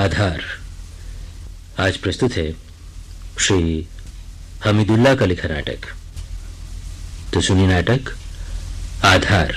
आधार। आज प्रस्तुत है श्री हमीदुल्ला का लिखा नाटक। तो सुनिए नाटक आधार।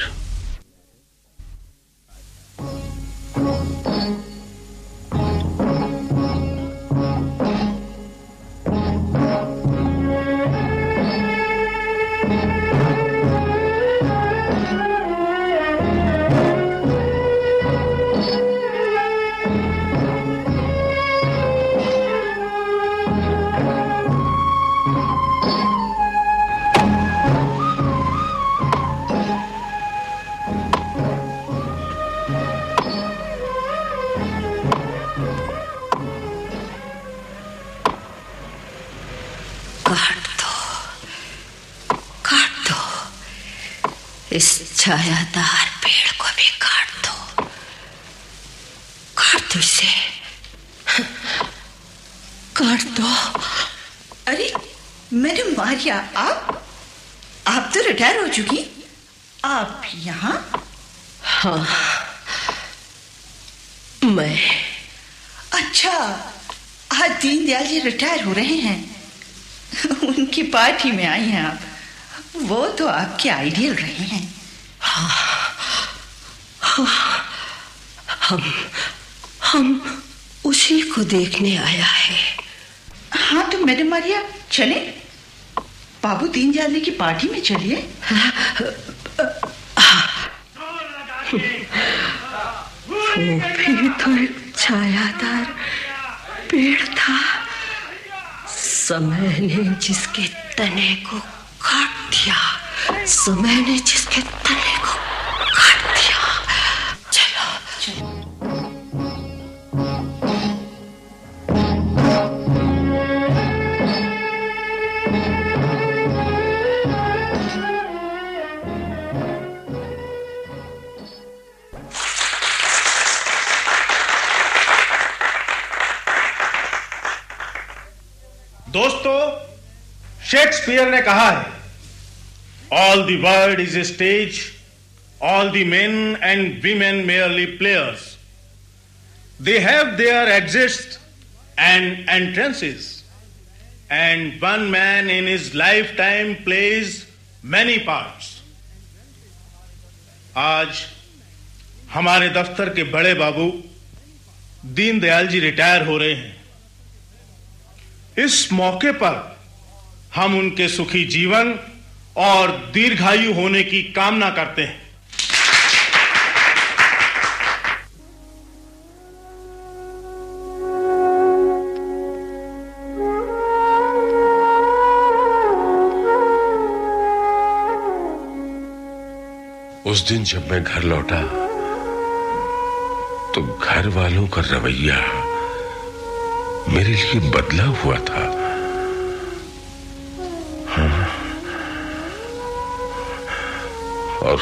इस छायादार पेड़ को भी काट दो। काट दो इसे। काट दो। अरे मैडम मारिया। आप आप तो रिटायर हो चुकी। आप यहाँ? हाँ। मैं। अच्छा आज दीनदयाल जी रिटायर हो रहे हैं। उनकी पार्टी में आई हैं आप। वो तो आपके आइडियल रहे हैं। हम हम उसी को देखने आया है। हाँ तो मैडम मारिया चले। बाबू तीन जी की पार्टी में चलिए। वो भी तो एक छायादार पेड़ था। समय ने जिसके तने को काट दिया समय ने जिसके तने शेक्सपियर ने कहा है all the world is a stage all the men and women merely players they have their exits and entrances and one man in his lifetime plays many parts आज हमारे दफ्तर के बड़े बाबू दीनदयाल जी रिटायर हो रहे हैं। इस मौके पर हम उनके सुखी जीवन और दीर्घायु होने की कामना करते हैं। उस दिन जब मैं घर लौटा तो घर वालों का रवैया मेरे लिए बदला हुआ था। और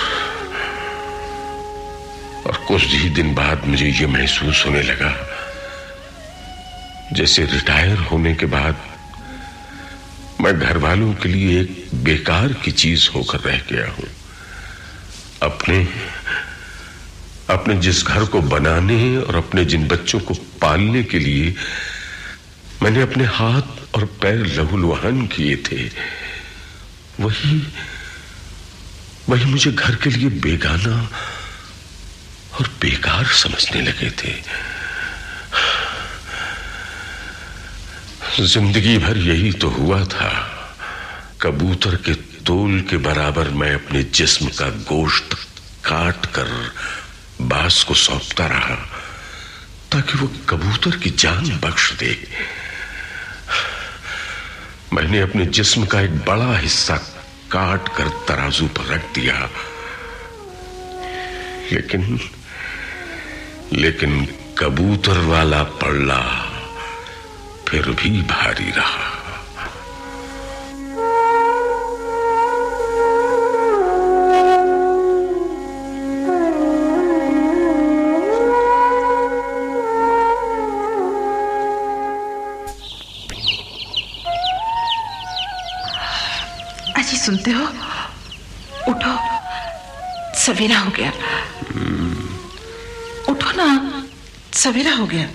और कुछ ही दिन बाद मुझे यह महसूस होने लगा, जैसे रिटायर होने के बाद मैं घर वालों के लिए एक बेकार की चीज़ होकर रह गया हूँ। अपने अपने जिस घर को बनाने और अपने जिन बच्चों को पालने के लिए मैंने अपने हाथ और पैर लहूलुहान किए थे, वही वही मुझे घर के लिए बेगाना और बेकार समझने लगे थे। ज़िंदगी भर यही तो हुआ था। कबूतर के तोल के बराबर मैं अपने जिस्म का गोश्त काट कर बास को सौंपता रहा, ताकि वो कबूतर की जान बख्श दे। मैंने अपने जिस्म का एक बड़ा हिस्सा काट कर तराजू पर रख दिया। लेकिन लेकिन कबूतर वाला पड़ला फिर भी भारी रहा। सुनते हो? उठो। सवेरा हो गया। उठो ना। सवेरा हो गया।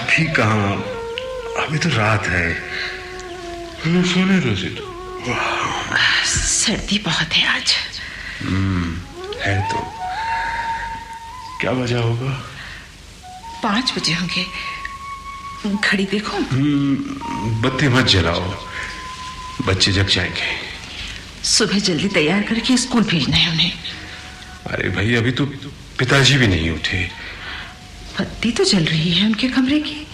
अभी कहा? अभी तो रात है। सोने दो सिद्धू सर्दी बहुत है आज। है तो। क्या वजह होगा? पाँच बजे होंगे। घड़ी देखो? बत्ती मत जलाओ। बच्चे जग जाएँगे। सुबह जल्दी तैयार करके स्कूल भेजना है उन्हें। अरे भाई अभी तो पिताजी भी नहीं उठे। बत्ती तो जल रही है उनके कमरे की।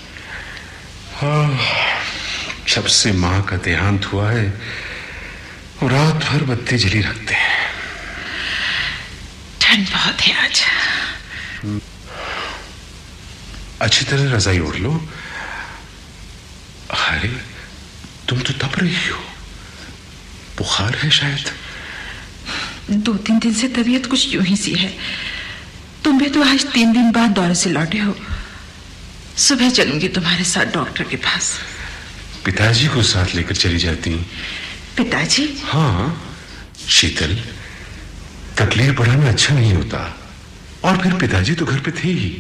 जब से माँ का देहांत हुआ है रात भर बत्ती जली रखते हैं। ठंड बहुत है आज। अच्छी तरह रजाई ओढ़ लो। अरे तुम तो तप रही हो। बुखार है शायद? दो तीन दिन से तबीयत कुछ यूँ ही सी है। तुम भी तो आज तीन दिन बाद दौरे से लौटे हो। सुबह चलूँगी तुम्हारे साथ डॉक्टर के पास। पिताजी को साथ लेकर चली जाती पिताजी? हाँ शीतल तकलीफ़ बढ़ाना अच्छा नहीं होता। और फिर पिताजी तो घर पे थे ही।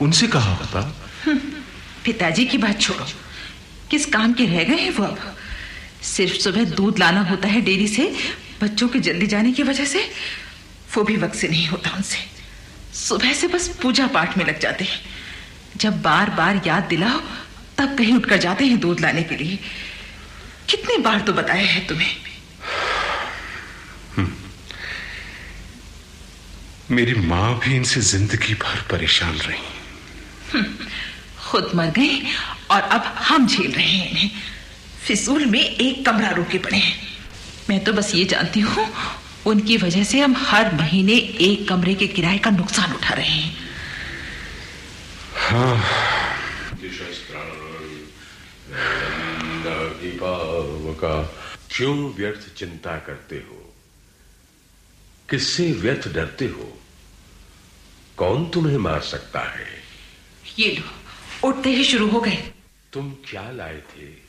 उनसे कहा होता। पिताजी की बात छोड़ो। किस काम के रह गए हैं वो अब? सिर्फ़ सुबह दूध लाना होता है डेयरी से बच्चों के जल्दी जाने की वजह से। वो भी वक्त से नहीं होता उनसे। सुबह से बस पूजा पाठ में लग जाते हैं। जब बार बार याद दिलाओ तब कहीं उठकर जाते हैं दूध लाने के लिए। कितनी बार तो बताया है तुम्हें। मेरी माँ भी इनसे ज़िंदगी भर परेशान रही। खुद मर गए और अब हम झेल रहे हैं इन्हें। फिजूल में एक कमरा रोके पड़े हैं। मैं तो बस ये जानती हूँ उनकी वजह से हम हर महीने एक कमरे के किराए का नुकसान उठा रहे हैं। हाँ। क्यों व्यर्थ चिंता करते हो? किससे व्यर्थ डरते हो? कौन तुम्हें मार सकता है? ये लो उठते ही शुरू हो गए। तुम क्या लाए थे?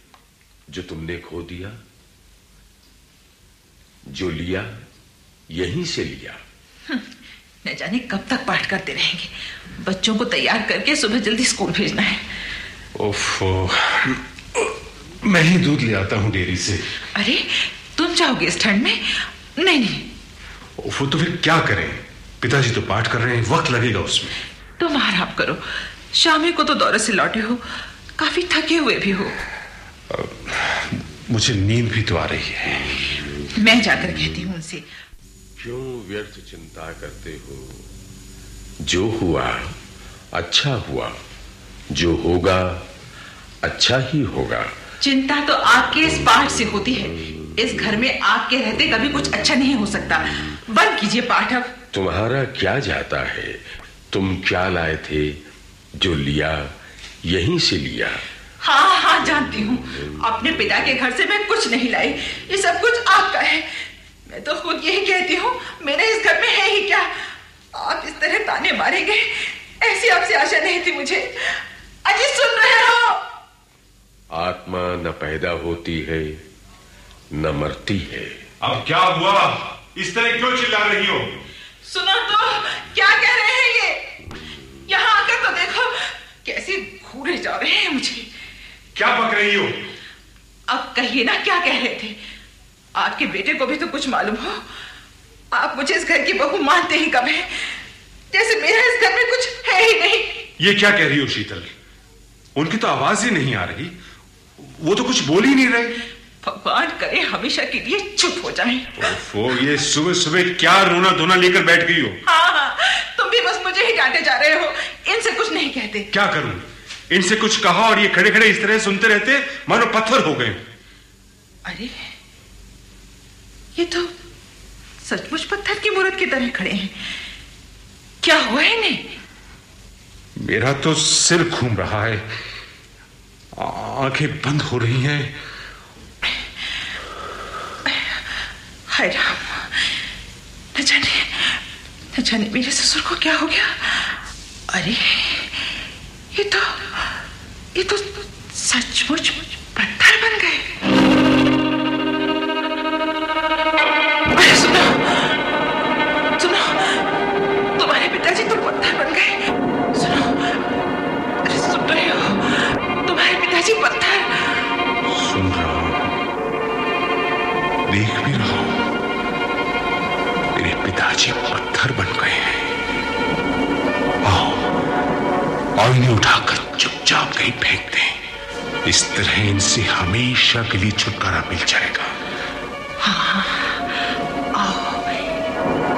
जो तुमने खो दिया जो लिया यहीं से लिया। न जाने कब तक पाठ करते रहेंगे। बच्चों को तैयार करके सुबह जल्दी स्कूल भेजना है। ओफो मैं ही दूध ले आता हूँ डेयरी से। अरे तुम जाओगे इस ठंड में? नहीं नहीं। ओफो तो फिर क्या करें? पिताजी तो पाठ कर रहे हैं वक्त लगेगा उसमें। तुम आराम करो। शामी को तो दौरे से लौटे हो। काफ़ी थके हुए भी हो। मुझे नींद भी तो आ रही है। मैं जाकर कहती हूँ उनसे। क्यों व्यर्थ चिंता करते हो? जो हुआ अच्छा हुआ। जो होगा अच्छा ही होगा। चिंता तो आपके इस पाठ से होती है। इस घर में आपके रहते कभी कुछ अच्छा नहीं हो सकता। बंद कीजिए पाठ अब। तुम्हारा क्या जाता है? तुम क्या लाए थे? जो लिया यहीं से लिया। हाँ हाँ जानती हूँ। अपने पिता के घर से मैं कुछ नहीं लाई। ये सब कुछ आपका है। मैं तो खुद यही कहती हूँ मेरे इस घर में है ही क्या? आप इस तरह ताने मारेंगे ऐसी आपसे आशा नहीं थी मुझे। अजी सुन रहे हो? आत्मा न पैदा होती है न मरती है। अब क्या हुआ? इस तरह क्यों चिल्ला रही हो? सुनो तो क्या कह रहे हैं ये? यहाँ आकर तो देखो कैसे घूरे जा रहे हैं मुझे। क्या पक रही हो? अब कहिए ना क्या कह रहे थे? आपके बेटे को भी तो कुछ मालूम हो। आप मुझे इस घर की बहू मानते ही कब है? जैसे मेरा इस घर में कुछ है ही नहीं। ये क्या कह रही हो शीतल? उनकी तो आवाज़ ही नहीं आ रही। वो तो कुछ बोल ही नहीं रहे। भगवान करे हमेशा के लिए चुप हो जाए। ओफो ये सुबह सुबह क्या रोना धोना लेकर बैठ गई हो? हाँ हाँ तुम भी बस मुझे ही डांटे जा रहे हो। इनसे कुछ नहीं कहते। क्या करूँ? इनसे कुछ कहा और ये खड़े खड़े इस तरह सुनते रहते मानो पत्थर हो गए। अरे ये तो सचमुच पत्थर की मूर्त की तरह खड़े हैं। क्या हुआ है इन्हें? मेरा तो सिर घूम रहा है। आँखें बंद हो रही हैं। हाय राम। न जाने न जाने मेरे ससुर को क्या हो गया? अरे ये तो ये तो सचमुच पत्थर बन गए। के लिए छुटकारा मिल जाएगा।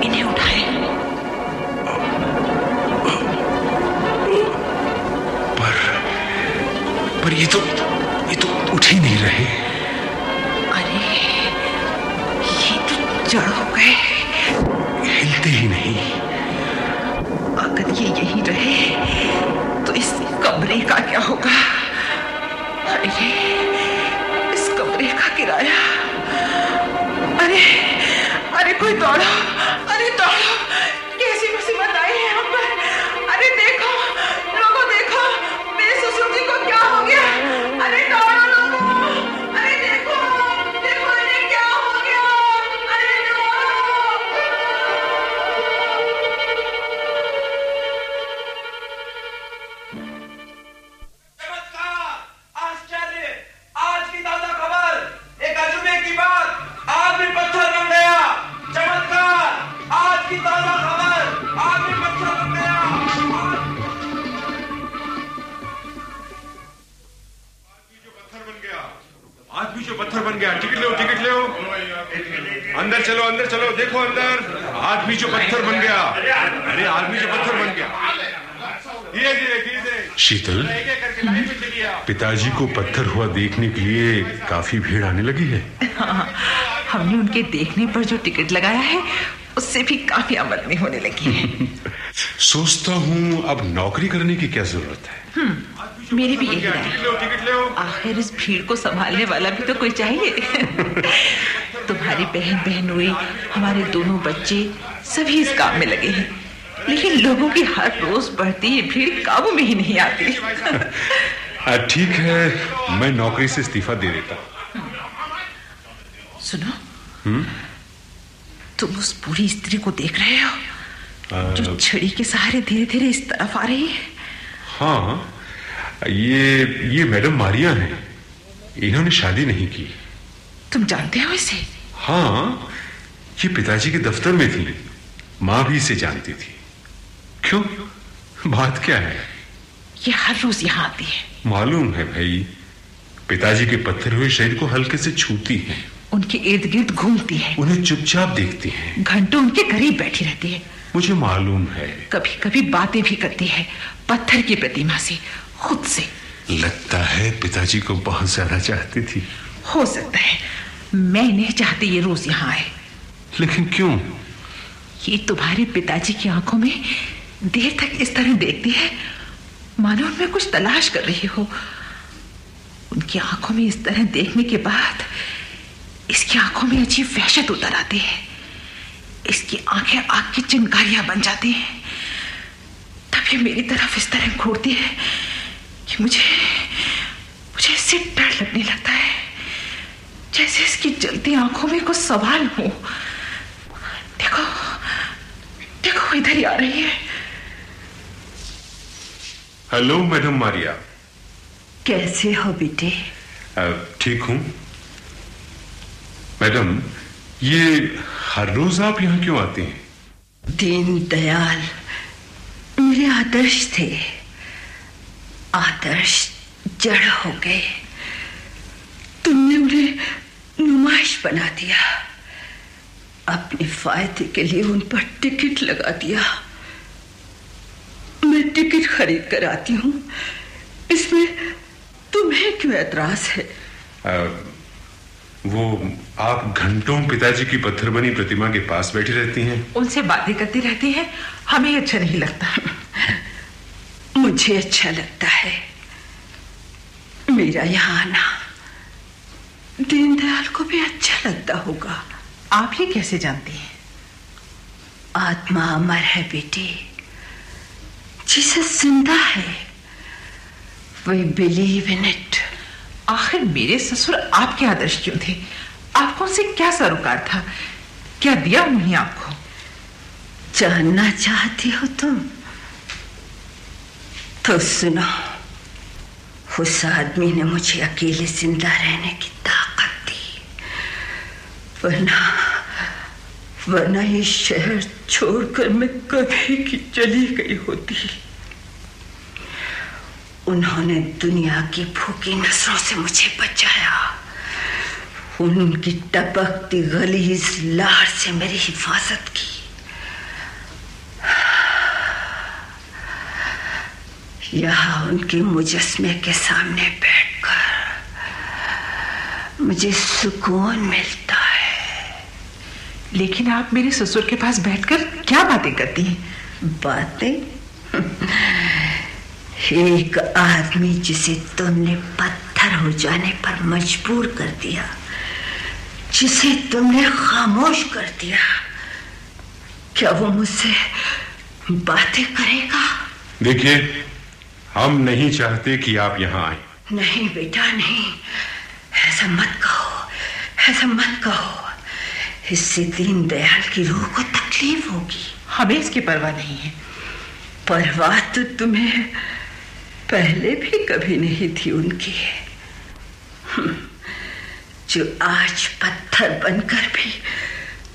इन्हें उठाए। पर पर ये तो ये तो उठ ही नहीं रहे। अरे ये तो जड़ हो गए। हिलते ही नहीं। अगर ये यही रहे तो इस कमरे का क्या होगा? अरे शीतल पिताजी को पत्थर हुआ देखने के लिए काफ़ी भीड़ आने लगी है। हाँ, हमने उनके देखने पर जो टिकट लगाया है उससे भी काफ़ी आमदनी होने लगी है। सोचता हूँ अब नौकरी करने की क्या ज़रूरत है। मेरी भी यही राय आखिर इस भीड़ को संभालने वाला भी तो कोई चाहिए। तुम्हारी बहन बहनोई हमारे दोनों बच्चे सभी इस काम में लगे हैं। लेकिन लोगों की हर रोज बढ़ती ये भीड़ काबू में ही नहीं आती। ठीक है मैं नौकरी से इस्तीफा दे देता। हूँ। सुनो तुम उस पूरी स्त्री को देख रहे हो? जो छड़ी के सहारे धीरे धीरे इस तरफ़ आ रही है। हाँ ये ये मैडम मारिया हैं। इन्होंने शादी नहीं की। तुम जानते हो इसे? हाँ ये पिताजी के दफ्तर में थी। माँ भी इसे जानती थी। क्यों? बात क्या है? ये हर रोज यहाँ आती है। मालूम है भाई पिताजी के पत्थर हुए शरीर को हल्के से छूती हैं। उनके इर्द गिर्द घूमती है। उन्हें चुपचाप देखती हैं। घंटों उनके करीब बैठी रहती है। मुझे मालूम है। कभी कभी बातें भी करती है पत्थर की प्रतिमा से खुद से। लगता है पिताजी को बहुत ज़्यादा चाहती थी। हो सकता है मैं नहीं चाहती ये रोज यहाँ आए। लेकिन क्यों? ये तुम्हारे पिताजी की आँखों में देर तक इस तरह देखती है। मानो उनमें कुछ तलाश कर रही हो। उनकी आँखों में इस तरह देखने के बाद इसकी आँखों में अजीब वहशत उतर आती है। इसकी आँखें आग की चिंगारियाँ बन जाती हैं। तब ये मेरी तरफ़ इस तरह घूरती है कि मुझे मुझे इससे डर लगने लगता है। जैसे इसकी जलती आँखों में कुछ सवाल हो। देखो देखो, इधर ही आ रही है। Hello madam Maria. कैसे हो बेटे? ठीक हूँ। मैडम ये हर रोज आप यहाँ क्यों आती हैं? दीन दयाल मेरे आदर्श थे। आदर्श जड़ हो गए। तुमने उन्हें नुमाइश बना दिया। अपने फ़ायदे के लिए उन पर टिकट लगा दिया। मैं टिकट खरीद कर आती हूँ। इसमें तुम्हें क्यों एतराज़ है? अ, वो आप घंटों पिताजी की पत्थर बनी प्रतिमा के पास बैठी रहती हैं। उनसे बातें करती रहती है। हमें अच्छा नहीं लगता। मुझे अच्छा लगता है। मेरा यहाँ आना। दीनदयाल को भी अच्छा लगता होगा। आप ये कैसे जानती हैं? आत्मा अमर है बेटी। जिसे ज़िंदा है वी बिलीव इन इट आखिर मेरे ससुर आपके आदर्श क्यों थे? आपको उनसे क्या सरोकार था? क्या दिया उन्होंने आपको? जानना चाहती हो तुम तो सुनो उस आदमी ने मुझे अकेले ज़िंदा रहने की ताकत दी। वरना वरना ये शहर छोड़कर मैं कभी की चली गई होती। उन्होंने दुनिया की भूखी नज़रों से मुझे बचाया। उनकी टपकती गलीज लार से मेरी हिफाजत की। यहाँ उनके मुजस्मे के सामने बैठकर मुझे सुकून मिलता। लेकिन आप मेरे ससुर के पास बैठकर क्या बातें करती हैं? बातें? एक आदमी जिसे तुमने पत्थर हो जाने पर मजबूर कर दिया जिसे तुमने खामोश कर दिया क्या वो मुझसे बातें करेगा? देखिए हम नहीं चाहते कि आप यहाँ आए। नहीं बेटा नहीं। ऐसा मत कहो ऐसा मत कहो। इससे दीन दयाल की रूह को तकलीफ़ होगी। हमें इसकी परवाह नहीं है। परवाह तो तुम्हें पहले भी कभी नहीं थी उनकी हम्म, जो आज पत्थर बनकर भी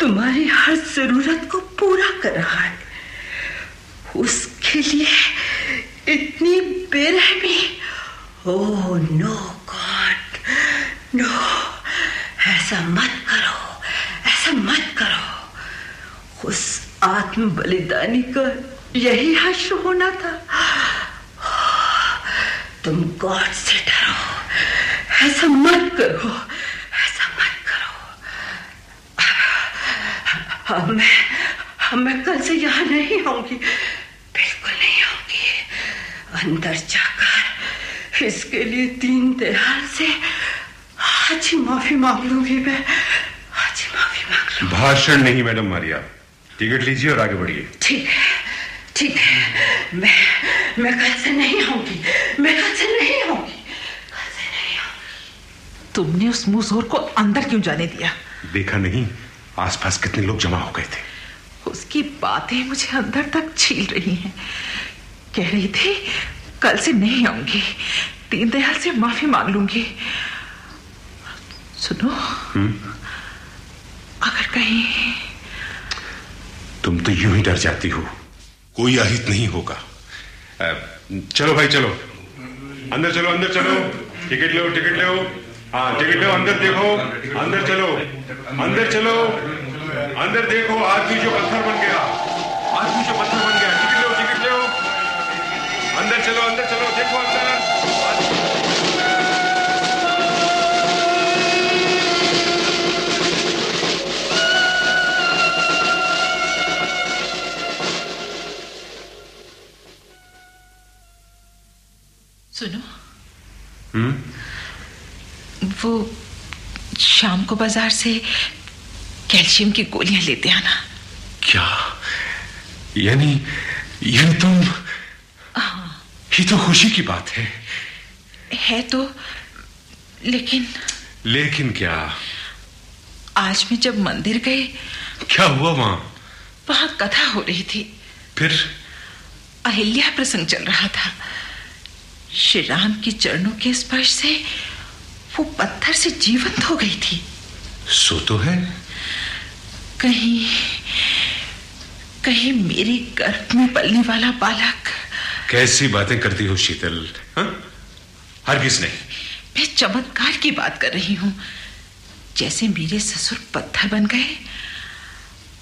तुम्हारी हर ज़रूरत को पूरा कर रहा है उसके लिए इतनी बेरहमी। ओ नो गॉड नो ऐसा मत करो। मत करो। उस आत्म बलिदानी का यही हश्र होना था। तुम गॉड से डरो। ऐसा मत करो। ऐसा मत करो। अब मैं अब मैं कल से यहाँ नहीं आऊँगी। बिल्कुल नहीं आऊँगी। अंदर जाकर इसके लिए तीन दयाल से आज ही माफ़ी मांग लूँगी मैं आज ही माफ़ी मांग लूँगी भाषण नहीं मैडम मारिया। टिकट लीजिए और आगे बढ़िए। ठीक है ठीक है। मैं मैं कल से नहीं आऊँगी। मैं कल से नहीं आऊँगी। कल से नहीं आऊँगी। तुमने उस मुंहजोर को अंदर क्यों जाने दिया? देखा नहीं आसपास कितने लोग जमा हो गए थे। उसकी बातें मुझे अंदर तक छील रही हैं। कह रही थी कल से नहीं आऊँगी। दीनदयाल से माफ़ी मांग लूँगी। सुनो। अगर कहीं तुम तो यूँ ही डर जाती हो। कोई अहित नहीं होगा। चलो भाई, चलो। अंदर चलो अंदर चलो। टिकट लो टिकट लो। हाँ टिकट लो, अंदर देखो। अंदर चलो। अंदर चलो। अंदर देखो आदमी जो पत्थर बन गया। आदमी जो पत्थर बन गया। टिकट लो टिकट लो। अंदर चलो अंदर चलो। देखो अंदर। वो शाम को बाज़ार से कैल्शियम की गोलियाँ लेते आना। क्या? यानी यानी तुम ये तो खुशी की बात है। है तो लेकिन लेकिन क्या? आज मैं जब मंदिर गए क्या हुआ वहाँ? वहाँ कथा हो रही थी। फिर? अहिल्या प्रसंग चल रहा था। श्री राम के चरणों के स्पर्श से वो पत्थर से जीवंत हो गई थी। सो तो है। कहीं कहीं मेरे गर्भ में पलने वाला बालक। कैसी बातें करती हो शीतल हाँ? हरगिज नहीं मैं चमत्कार की बात कर रही हूँ। जैसे मेरे ससुर पत्थर बन गए।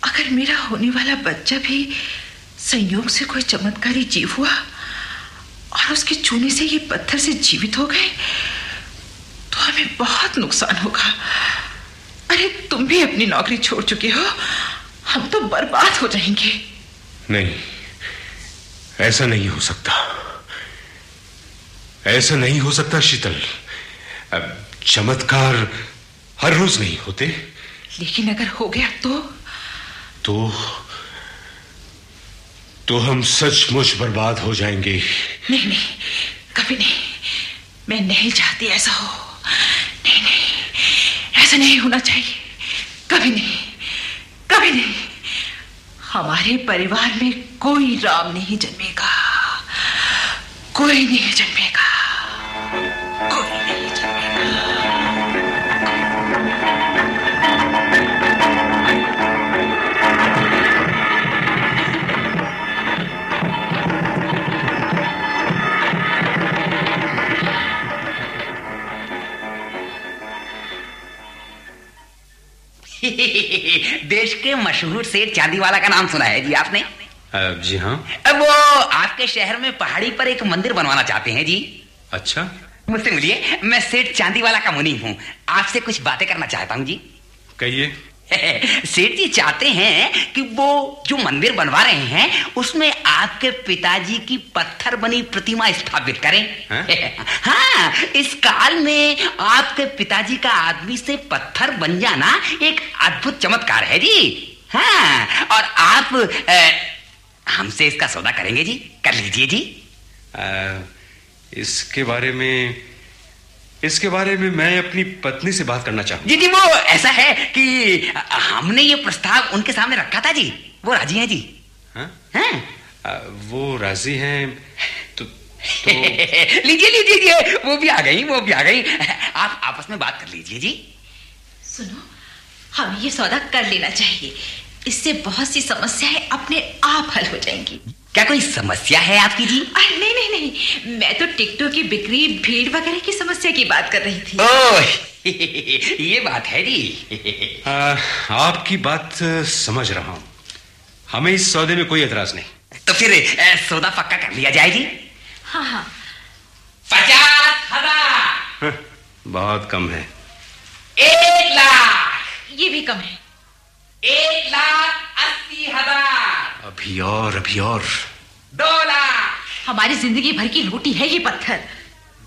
अगर मेरा होने वाला बच्चा भी संयोग से कोई चमत्कारी जीव हुआ और उसके छूने से ये पत्थर से जीवित हो गए तो हमें बहुत नुकसान होगा। अरे तुम भी अपनी नौकरी छोड़ चुके हो। हम तो बर्बाद हो जाएँगे। नहीं ऐसा नहीं हो सकता। ऐसा नहीं हो सकता शीतल। चमत्कार हर रोज नहीं होते। लेकिन अगर हो गया तो? तो तो हम सचमुच बर्बाद हो जाएँगे। नहीं नहीं कभी नहीं। मैं नहीं चाहती ऐसा हो। नहीं नहीं, ऐसा नहीं होना चाहिए। कभी नहीं कभी नहीं। हमारे परिवार में कोई राम नहीं जन्मेगा। कोई नहीं जन्मेगा। देश के मशहूर सेठ चांदी वाला का नाम सुना है जी आपने? जी हाँ। वो आपके शहर में पहाड़ी पर एक मंदिर बनवाना चाहते हैं जी। अच्छा। मुझसे मिलिए मैं सेठ चांदी वाला का मुनि हूँ। आपसे कुछ बातें करना चाहता हूँ जी। कहिए। सेठ जी चाहते हैं कि वो जो मंदिर बनवा रहे हैं उसमें आपके पिताजी की पत्थर बनी प्रतिमा स्थापित करें। हाँ? इस काल में आपके पिताजी का आदमी से पत्थर बन जाना एक अद्भुत चमत्कार है जी। हाँ और आप हमसे इसका सौदा करेंगे जी कर लीजिए जी। आ, इसके बारे में इसके बारे में मैं अपनी पत्नी से बात करना चाहूँ जी जी वो ऐसा है कि हमने ये प्रस्ताव उनके सामने रखा था जी। वो राज़ी हैं जी। हाँ? हाँ? वो राज़ी हैं तो, तो... लीजिए लीजिए। वो भी आ गई वो भी आ गई। आप आपस में बात कर लीजिए जी। सुनो हमें ये सौदा कर लेना चाहिए। इससे बहुत सी समस्याएँ अपने आप हल हो जाएँगी। क्या कोई समस्या है आपकी जी? नहीं नहीं नहीं। मैं तो टिकटों की बिक्री भीड़ वगैरह की समस्या की बात कर रही थी। ओह ये बात है जी। आ, आपकी बात समझ रहा हूँ। हमें इस सौदे में कोई एतराज़ नहीं। तो फिर सौदा पक्का कर लिया जाए जी? हाँ हाँ। पचास हज़ार। बहुत कम है। एक लाख। ये भी कम है। एक लाख अस्सी हज़ार। अभी और अभी और। दो लाख हमारी ज़िंदगी भर की रोटी है ये पत्थर।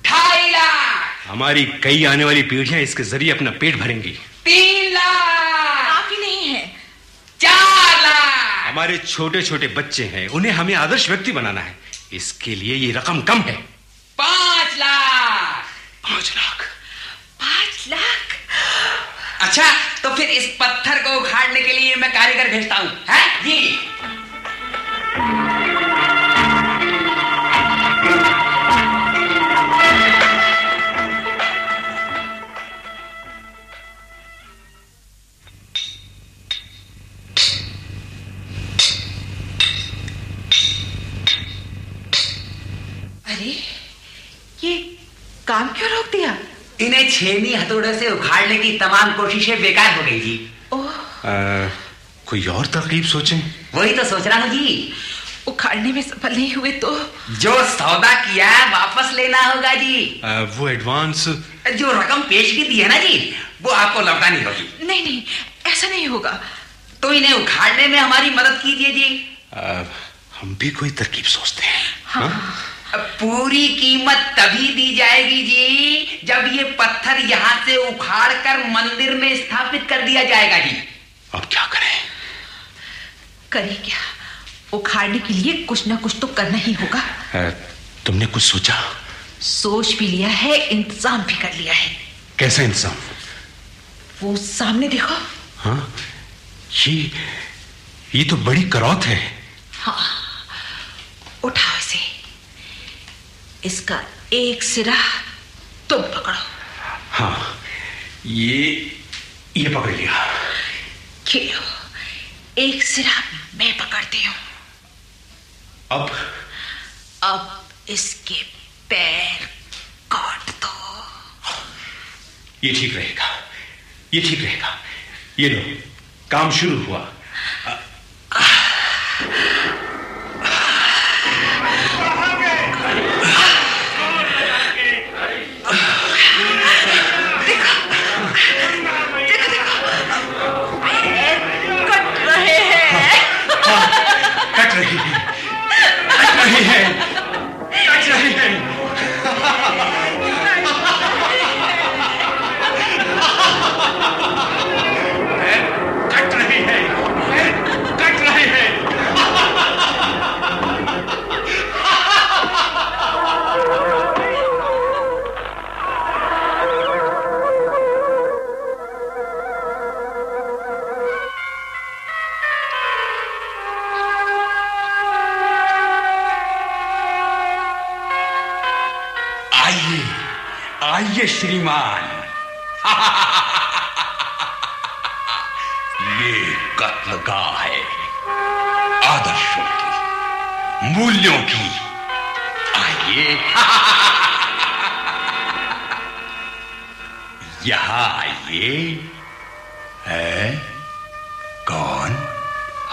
ढाई लाख। हमारी कई आने वाली पीढ़ियाँ इसके ज़रिए अपना पेट भरेंगी। तीन लाख। काफ़ी नहीं है। चार लाख। हमारे छोटे छोटे बच्चे हैं उन्हें हमें आदर्श व्यक्ति बनाना है। इसके लिए ये रकम कम है। पाँच लाख। पाँच लाख। पाँच लाख? अच्छा तो फिर इस पत्थर को उखाड़ने के लिए मैं कारीगर भेजता हूँ है? जी। इन्हें छेनी हथौड़े से उखाड़ने की तमाम कोशिशें बेकार हो गई जी। आ, कोई और तरकीब सोचें? वही तो सोच रहा हूँ जी। उखाड़ने में सफल नहीं हुए तो। जो सौदा किया है वापस लेना होगा जी। आ, वो एडवांस जो रकम पेश की दी है ना जी वो आपको लौटानी होगी। नहीं नहीं ऐसा नहीं होगा। तो इन्हें उखाड़ने में हमारी मदद कीजिए जी। आ, हम भी कोई तरकीब सोचते हैं। हाँ, हाँ? पूरी कीमत तभी दी जाएगी जी जब ये पत्थर यहाँ से उखाड़ कर मंदिर में स्थापित कर दिया जाएगा जी। अब क्या करें? करें क्या? उखाड़ने के लिए कुछ ना कुछ तो करना ही होगा। तुमने कुछ सोचा? सोच भी लिया है इंतज़ाम भी कर लिया है। कैसा इंतज़ाम? वो सामने देखो। हाँ ये ये तो बड़ी करौत है। हाँ उठाओ इसे। इसका एक सिरा तुम पकड़ो। हाँ ये ये पकड़ लिया। खेलो। एक सिरा मैं पकड़ती हूँ। अब? अब इसके पैर काट दो। ये ठीक रहेगा। ये ठीक रहेगा। ये लो काम शुरू हुआ। कट कट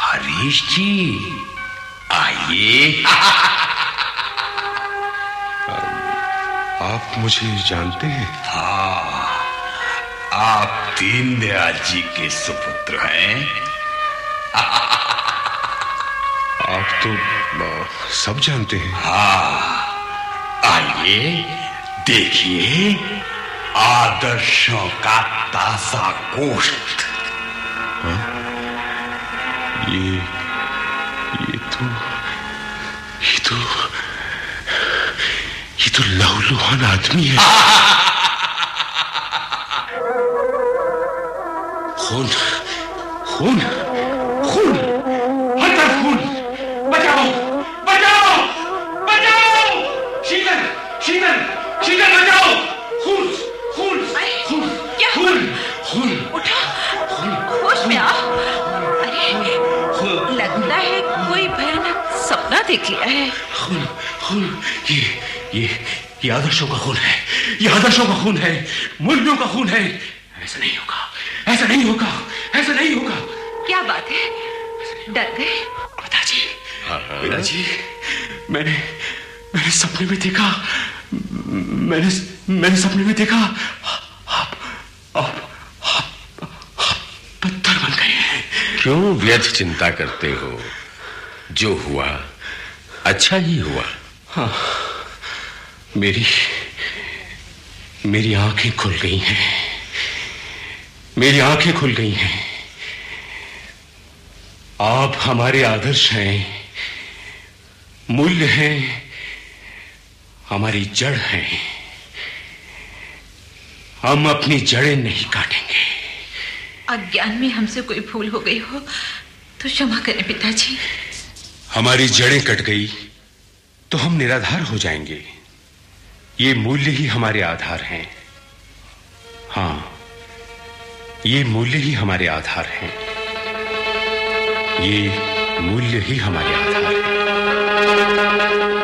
हरीश जी आइए। आप मुझे जानते हैं? हाँ आप दीनदयाल जी के सुपुत्र हैं। आप तो सब जानते हैं। हाँ आइए देखिए आदर्शों का ताज़ा गोश्त। ये ये तो ये तो ये तो लहूलुहान आदमी है। खून खून देख लिया है। खून खून ये ये ये आदर्शों का खून है। ये आदर्शों का खून है। मूल्यों का खून है। ऐसा नहीं होगा। ऐसा नहीं होगा। ऐसा नहीं होगा। क्या बात है? डर गए? पिताजी। पिताजी मैंने मैंने सपने में देखा। मैंने मैंने सपने में देखा। आप आप आप, आप पत्थर बन गए हैं। क्यों व्यर्थ चिंता करते हो? जो हुआ अच्छा ही हुआ। हाँ। मेरी मेरी आँखें खुल गई हैं। मेरी आँखें खुल गई हैं। आप हमारे आदर्श हैं। मूल्य हैं। हमारी जड़ हैं। हम अपनी जड़ें नहीं काटेंगे। अज्ञान में हमसे कोई भूल हो गई हो तो क्षमा करें पिताजी। हमारी जड़ें कट गई तो हम निराधार हो जाएँगे। ये मूल्य ही हमारे आधार हैं। हाँ, ये मूल्य ही हमारे आधार हैं। ये मूल्य ही हमारे आधार हैं।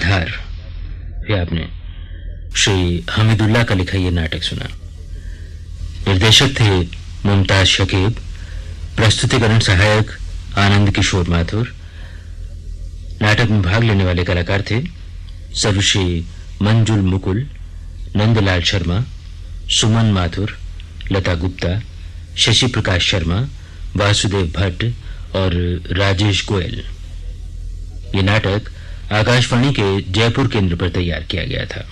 आधार। ये आपने, श्री हमीदुल्लाह का लिखा ये नाटक सुना। निर्देशक थे मुमताज़ शकीब, प्रस्तुतिकरण सहायक आनंद किशोर माथुर। नाटक में भाग लेने वाले कलाकार थे सर्वश्री मंजुल मुकुल, नंदलाल शर्मा, सुमन माथुर, लता गुप्ता, शशि प्रकाश शर्मा, वासुदेव भट्ट और राजेश गोयल। ये नाटक आकाशवाणी के जयपुर केंद्र पर तैयार किया गया था।